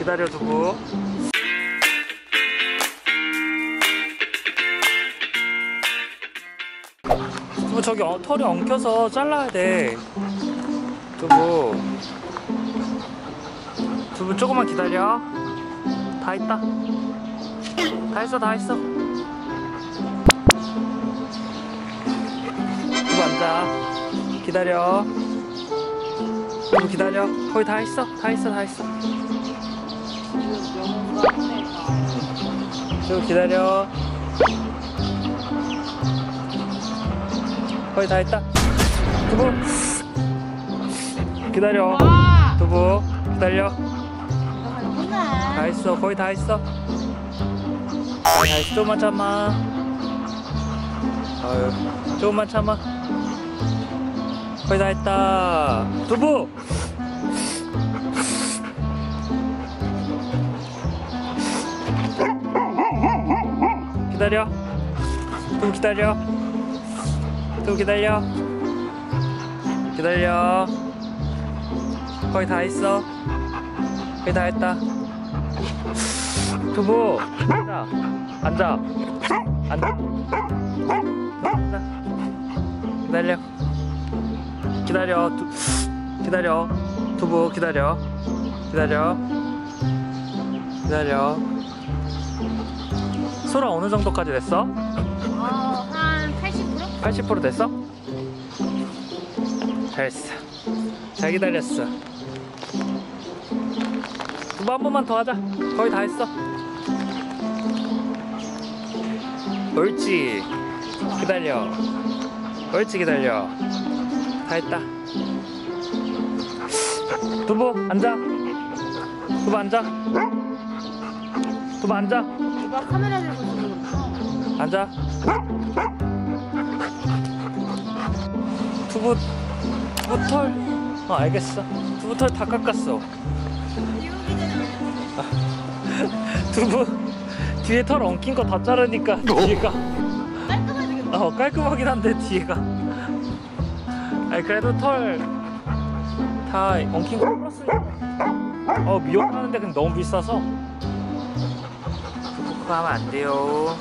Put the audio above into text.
기다려 두부 두부 저기 어, 털이 엉켜서 잘라야 돼. 두부. 두부 조금만 기다려. 다 있다. 다 했어 다 했어. 두부 앉아. 기다려. 두부 기다려. 거의 다 했어 다 했어 다 했어 두부 기다려. 거의 다 했다. 두부 기다려. 두부 기다려. 다 했어. 거의 다 했어. 거의 다 했어. 조금만 참아. 아유. 조금만 참아. 거의 다 했다. 두부 기다려. 두부 기다려. 두부 기다려. 기다려. 거의 다 했어. 거의 다 했다. 두부 앉아. 앉아. 앉아. 기다려. 기다려. 두, 기다려. 두부 기다려. 기다려. 기다려 소라 어느 정도까지 됐어? 어, 한 80%? 80% 됐어? 잘했어. 잘 기다렸어. 두부 한 번만 더 하자. 거의 다 했어. 옳지. 기다려. 옳지 기다려. 다 했다. 두부 앉아. 두부 앉아. 두부 앉아 누가 카메라 들고 있는 앉아. 두부 두부 털. 어 알겠어. 두부 털 다 깎았어. 아, 두부 뒤에 털 엉킨 거 다 자르니까 뒤에가 되겠다. 어 깔끔하긴 한데 뒤에가. 아니 그래도 털 다 엉킨 거 풀었으니까. 어 미용하는데 근데 너무 비싸서. 하면 안 돼요.